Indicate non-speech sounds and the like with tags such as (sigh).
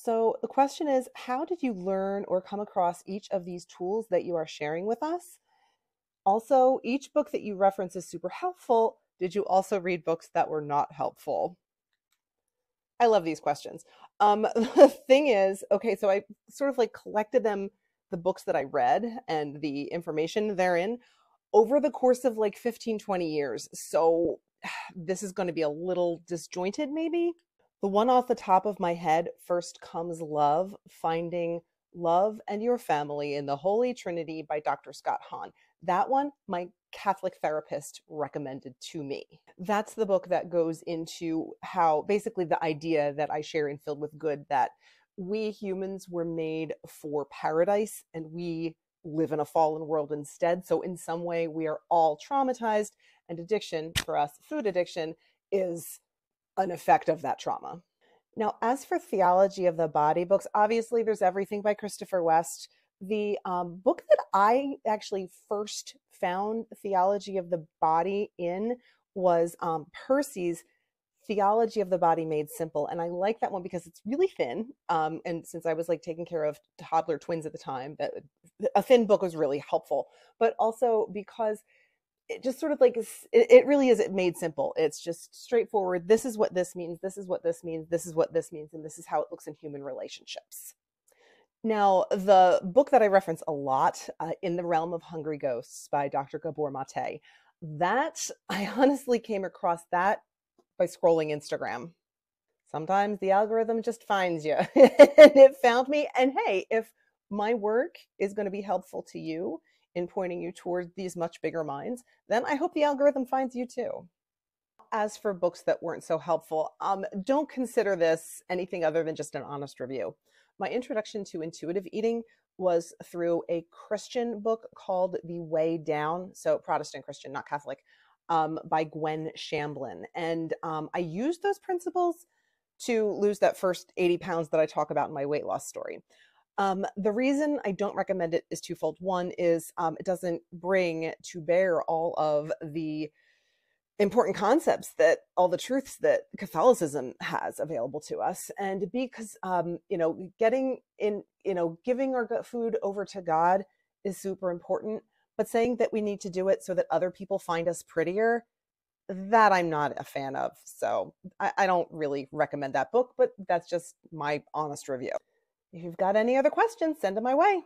So the question is how did you learn or come across each of these tools that you are sharing with us? Also, each book that you reference is super helpful. Did you also read books that were not helpful? I love these questions. Um, (laughs) the thing is, okay, so I sort of like collected them, the books that I read and the information therein over the course of like 15, 20 years. So (sighs) this is going to be a little disjointed, maybe. The one off the top of my head first comes Love, Finding Love and Your Family in the Holy Trinity by Dr. Scott Hahn. That one, my Catholic therapist recommended to me. That's the book that goes into how basically the idea that I share in Filled with Good that we humans were made for paradise and we live in a fallen world instead. So, in some way, we are all traumatized, and addiction for us, food addiction, is an effect of that trauma. Now, as for theology of the body books, obviously there's everything by Christopher West. The um, book that I actually first found theology of the body in was um, Percy's Theology of the Body Made Simple. And I like that one because it's really thin. Um, and since I was like taking care of toddler twins at the time, that a thin book was really helpful. But also because it just sort of like it, it really is it made simple. It's just straightforward. This is what this means this is what this means this is what this means and this is how it looks in human relationships. Now the book that i reference a lot uh, in the realm of hungry ghosts by dr gabor mate that (laughs) i honestly came across that by scrolling instagram. Sometimes the algorithm just finds you (laughs) and it found me and hey if my work is going to be helpful to you in pointing you toward these much bigger minds, then I hope the algorithm finds you too. As for books that weren't so helpful, um, don't consider this anything other than just an honest review. My introduction to intuitive eating was through a Christian book called The Weigh Down, so Protestant Christian, not Catholic, um, by Gwen Shamblin. And um, I used those principles to lose that first 80 pounds that I talk about in my weight loss story. Um, the reason I don't recommend it is twofold. One is um, it doesn't bring to bear all of the important concepts that all the truths that Catholicism has available to us, and because um, you know, getting in, you know, giving our food over to God is super important. But saying that we need to do it so that other people find us prettier, that I'm not a fan of. So I, I don't really recommend that book, but that's just my honest review. If you've got any other questions, send them my way.